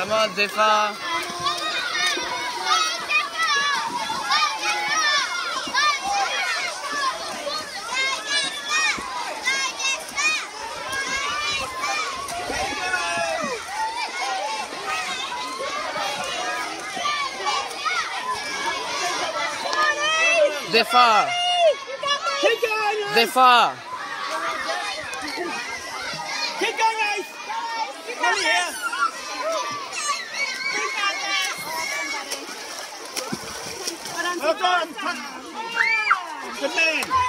on. Keep going, Ace. Zephyr. Keep going, Ace. Come here. Well done. Good man.